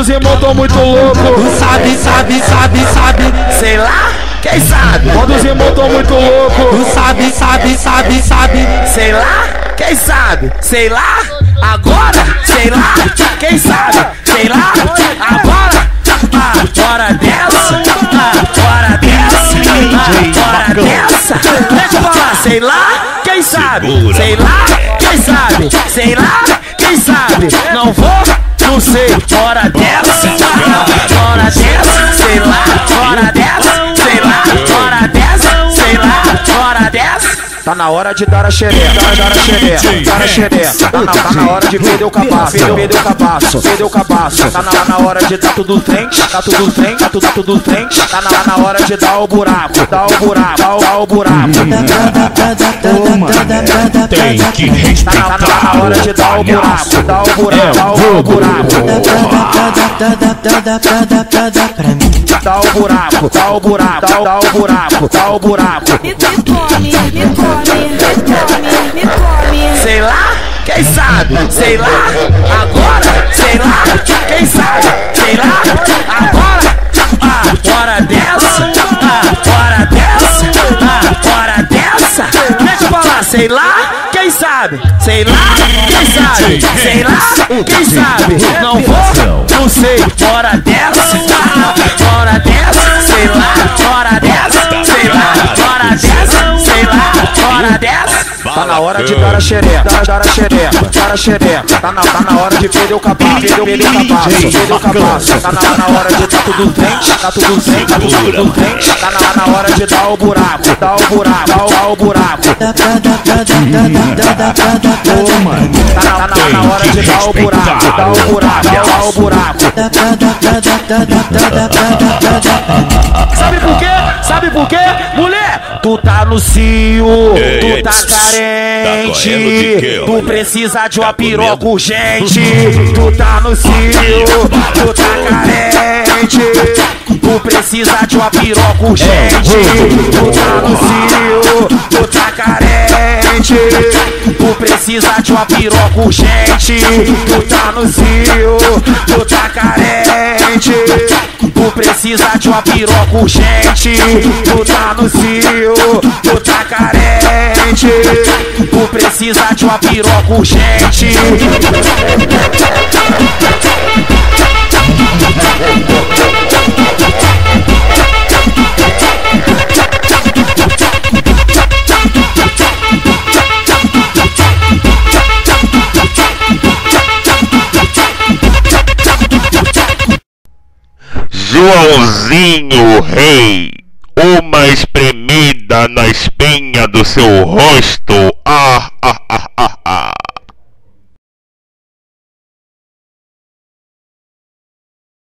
Os irmãos tão muito louco, sabe, sabe, sabe, sabe, sei lá, quem sabe? Quando os irmãos tão muito louco, sabe, sabe, sabe, sabe, sei lá, quem sabe? Sei lá, agora, sei lá, quem sabe? Sei lá, agora, ah, bora dessa, ah, bora dessa, ah, bora dessa. Deixa eu falar, sei lá, quem sabe? Sei lá, quem sabe? Sei lá, quem sabe? Não vou, não sei, bora dessa, Tá na hora de dar a xereca, dar a xereca, dar a xereca. Tá na, tá na hora de perder o cabaço, perder o cabaço, perder o cabaço. Tá na, tá na hora de dar tudo frente, tá tudo frente, tá tudo, tudo frente. Tá na, tá na hora de dar o buraco, dar o buraco, dar, o- dar buraco. Tem que Tá na, respeitar. tá na hora de dar o buraco, dar o buraco, dar o buraco. Dá o buraco, dá o buraco, dá, o buraco, dá o buraco. Me, me come, me come, me Sei lá, quem sabe? Sei lá, agora, sei lá, quem sabe? Sei lá, agora, ah, bora dessa, ah, bora dessa, ah, bora dessa. Deixa eu falar, sei lá, quem sabe? Sei lá, quem sabe? Sei lá, quem sabe? Não vou, não sei, bora dessa, lá, bora dessa. Tá na hora de dar a xereca, dar, dar a xereca, dar a xereca. Tá na, tá na hora de perder o cabaço, perder, perder o cabaço, perder o cabaço. Tá na, tá na hora de dar tudo frente, tá tudo frente, tá tudo, frente. Tá na, na hora de dar o buraco, dar o buraco, dar, o- dar o buraco. Tá na, tá na, na hora de dar o buraco, dar o buraco, dar o buraco. Tu tá no cio, tu tá carente, de quê, tu precisa de uma Tá com piroca urgente. Tu tá no cio, tu tá carente, tu precisa de uma piroca urgente. Tu tá no cio, tu tá carente, tu precisa de uma piroca urgente. Tu tá no cio, tu tá carente. Tu precisa de uma piroca urgente. Tu tá no cio, tu tá carente. Tu precisa de uma piroca urgente. Joãozinho Rei, uma espremida na espinha do seu rosto. Ah, ah, ah, ah,